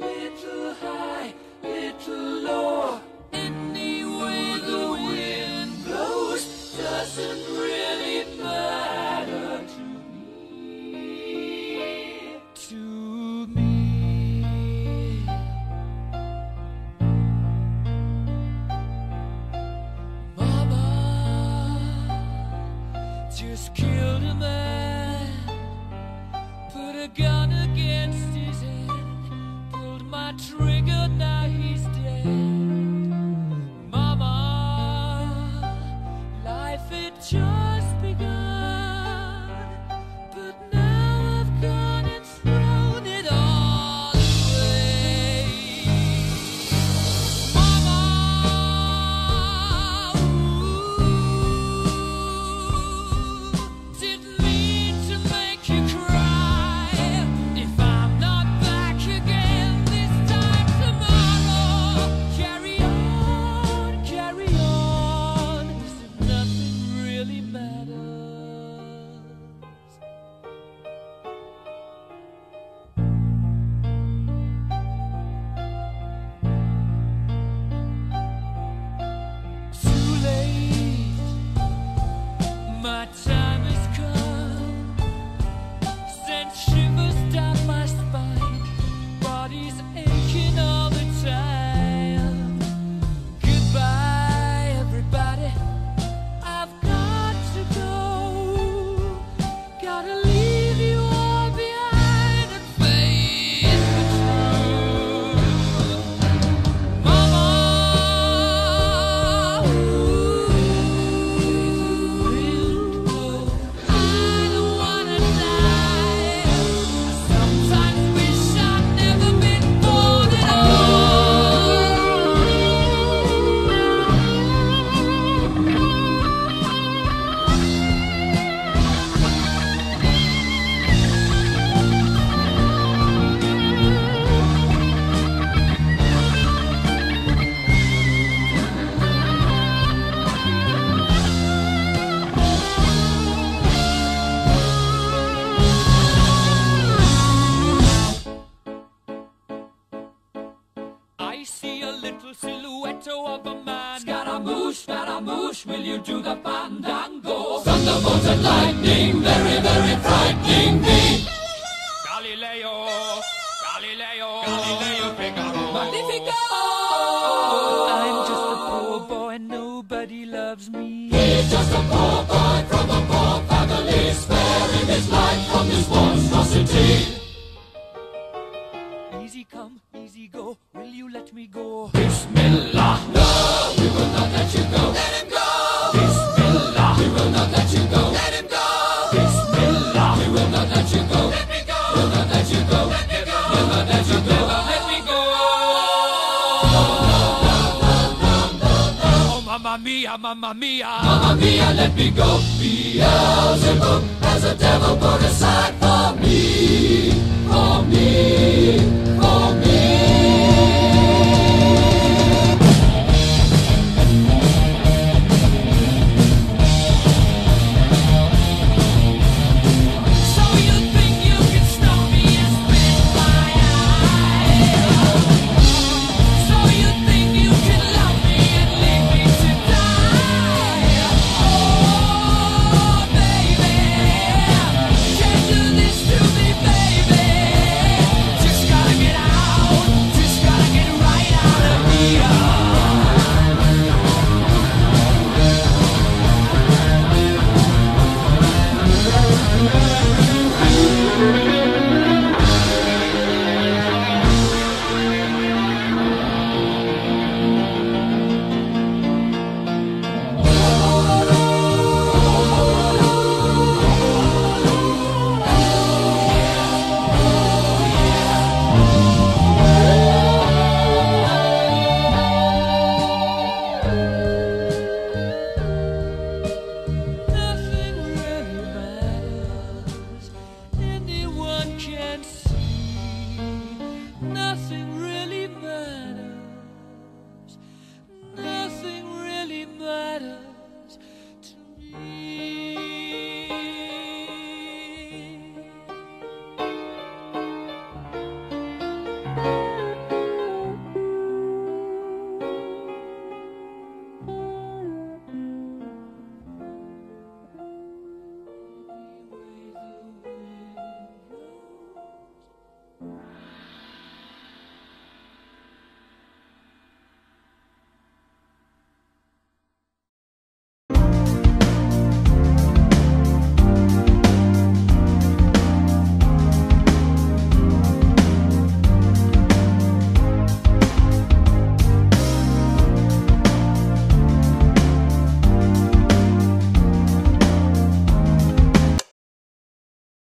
Little high, little low. The wind blows doesn't my I see a little silhouette of a man. Scaramouche, Scaramouche, will you do the fandango? Thunderbolts and lightning, very, very frightening me. Galileo, Galileo, Galileo Figaro. Magnifico! I'm just a poor boy, nobody loves me. He's just a poor boy from a poor family, sparing his life from this monstrosity. Easy come, easy go, will you let me go? Bismillah, no, we will not let you go. Let him go! Bismillah, we will not let you go. Let him go! Bismillah, we will not let you go. Let me go! We'll not let you go. Let me go! We'll not let you go. Let me go! Oh, mamma mia, mamma mia. Mamma mia, let me go. Beelzebub has a devil put aside for me, for me, for me.